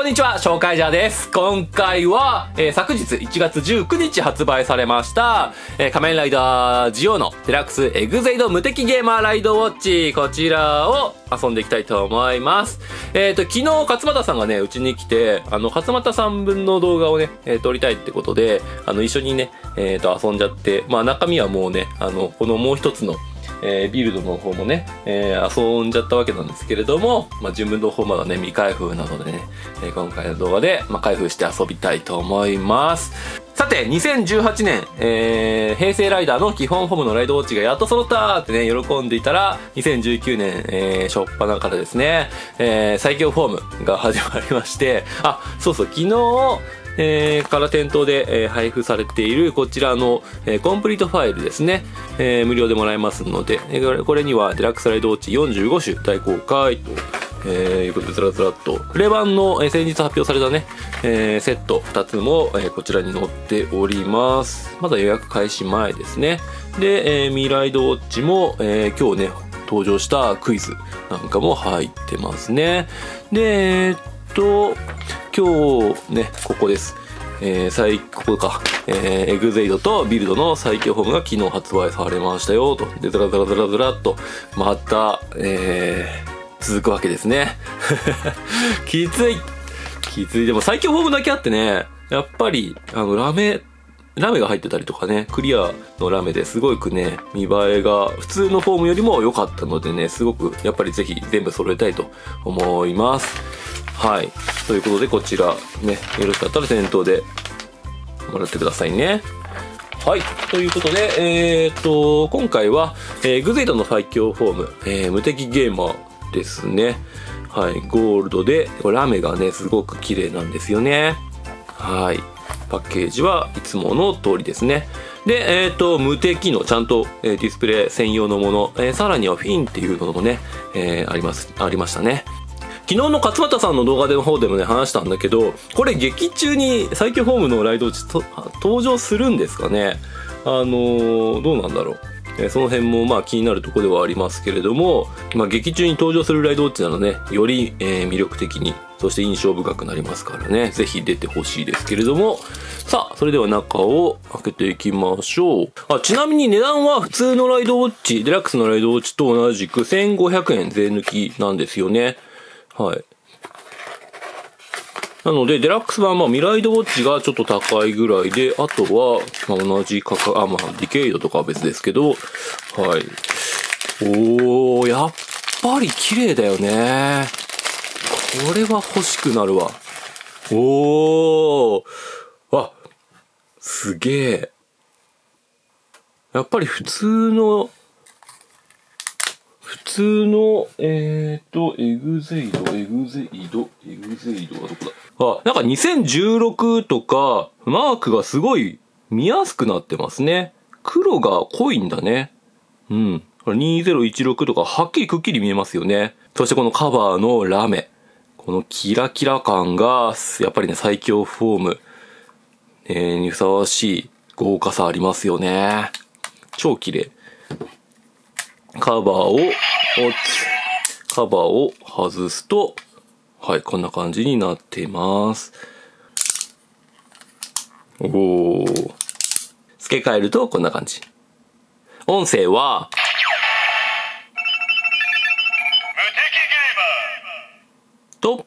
こんにちは、紹介者です。今回は、えー、昨日1月19日発売されました、えー、仮面ライダージオのデラックスエグゼイド無敵ゲーマーライドウォッチ、こちらを遊んでいきたいと思います。えっ、ー、と、昨日勝俣さんがね、うちに来て、あの、勝俣さん分の動画をね、えー、撮りたいってことで、あの、一緒にね、えっ、と、遊んじゃって、まあ中身はもうね、あの、このもう一つのえー、ビルドの方もね、えー、遊んじゃったわけなんですけれども、まあ、自分の方まだね、未開封なのでね、えー、今回の動画で、まあ、開封して遊びたいと思います。さて、2018年、えー、平成ライダーの基本フォームのライドウォッチがやっと揃ったってね、喜んでいたら、2019年、えー、初っ端からですね、えー、最強フォームが始まりまして、あ、そうそう、昨日、えー、から店頭で、えー、配布されているこちらの、えー、コンプリートファイルですね、えー、無料でもらえますので、えー、これにはデラックスライドウォッチ45種大公開と、えー、いうことでずらずらっと、プレ版の、えー、先日発表されたね、えー、セット2つも、えー、こちらに載っております。まだ予約開始前ですね。で、えー、ミライドウォッチも、えー、今日ね、登場したクイズなんかも入ってますね。で、えー、っと、今日ね、ここです。えー、最、ここか、えー、エグゼイドとビルドの最強フォームが昨日発売されましたよ、と。で、ずらずらずらずらっと、また、えー、続くわけですね。きつい。きつい。でも最強フォームだけあってね、やっぱり、あの、ラメ、ラメが入ってたりとかね、クリアのラメですごくね、見栄えが普通のフォームよりも良かったのでね、すごくやっぱりぜひ全部揃えたいと思います。はい。ということで、こちら、ね、よろしかったら店頭でもらってくださいね。はい。ということで、えー、っと、今回は、えー、グゼイドの最強フォーム、えー、無敵ゲーマーですね。はい。ゴールドで、ラメがね、すごく綺麗なんですよね。はい。パッケージはいつもの通りですね。で、えっ、ー、と、無敵のちゃんと、えー、ディスプレイ専用のもの、えー、さらにはフィンっていうのもね、え、あります、ありましたね。昨日の勝俣さんの動画の方でもね、話したんだけど、これ劇中に最強ホームのライド値と登場するんですかね？あのー、どうなんだろう？えその辺もまあ気になるとこではありますけれども、まあ劇中に登場するライドウォッチならね、より、え、魅力的に、そして印象深くなりますからね、ぜひ出てほしいですけれども、さあ、それでは中を開けていきましょう。あ、ちなみに値段は普通のライドウォッチ、デラックスのライドウォッチと同じく1500円税抜きなんですよね。はい。なので、デラックス版は、まあ、ミライドウォッチがちょっと高いぐらいで、あとは、まあ、同じ価格、あ、まあ、ディケイドとかは別ですけど、はい。おー、やっぱり綺麗だよね。これは欲しくなるわ。おー。あ、すげえ。やっぱり普通の通の、えーと、エグゼイド、エグゼイド、エグゼイドはどこだ？あ、なんか2016とか、マークがすごい見やすくなってますね。黒が濃いんだね。うん。2016とかはっきりくっきり見えますよね。そしてこのカバーのラメ。このキラキラ感が、やっぱりね、最強フォーム、えー、にふさわしい豪華さありますよね。超綺麗。カバーを、カバーを外すと、はい、こんな感じになっています。おー。付け替えるとこんな感じ。音声は、と、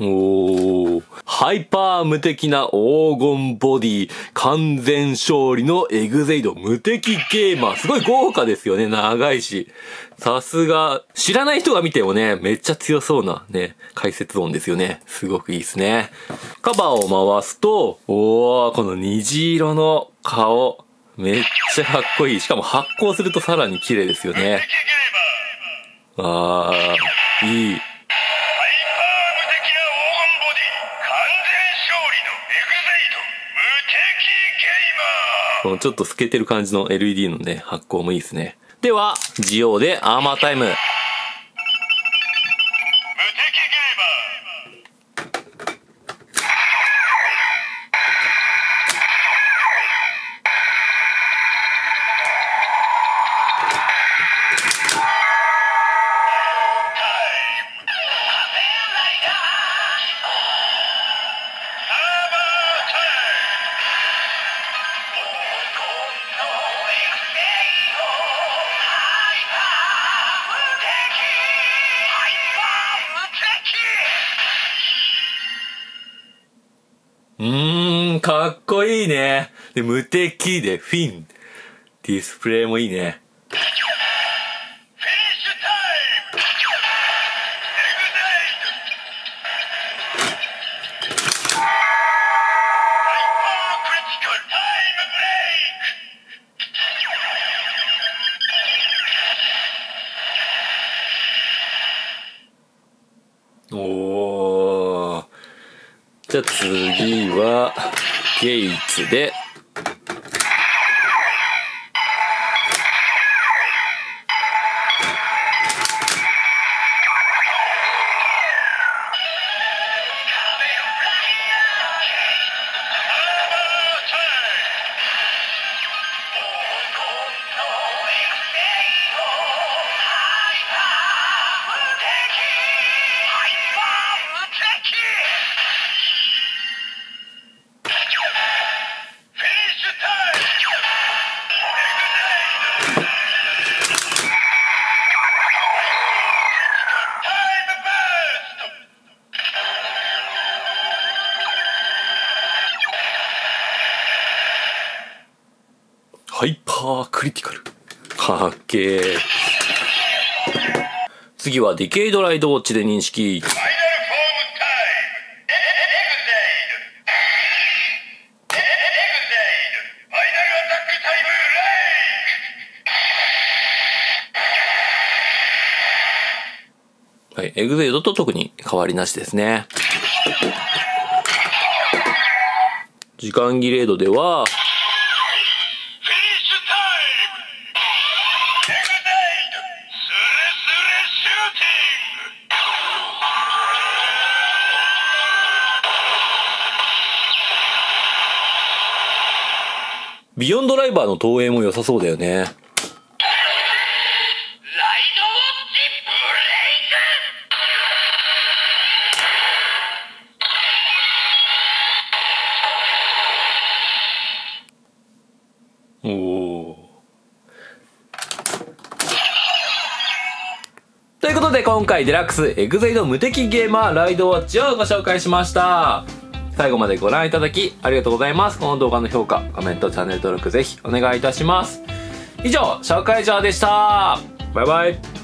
おー。ハイパー無敵な黄金ボディ、完全勝利のエグゼイド、無敵ゲーマー。すごい豪華ですよね、長いし。さすが、知らない人が見てもね、めっちゃ強そうなね、解説音ですよね。すごくいいですね。カバーを回すと、おー、この虹色の顔。めっちゃかっこいい。しかも発光するとさらに綺麗ですよね。あー、いい。このちょっと透けてる感じの LED のね、発光もいいですね。では、ジオーでアーマータイム。ん、かっこいいね。で、無敵でフィン。ディスプレイもいいね。おー。じゃあ次は、ゲイツで、イパークリティカル。かっけー。次はディケイドライドウォッチで認識。はい、エグゼイドと特に変わりなしですね。時間切れードでは、ビヨンドライバーの投影も良さそうだよね。おお。ということで今回デラックスエグゼイド無敵ゲーマーライドウォッチをご紹介しました。最後までご覧いただきありがとうございます。この動画の評価、コメント、チャンネル登録ぜひお願いいたします。以上、紹介状でした。バイバイ。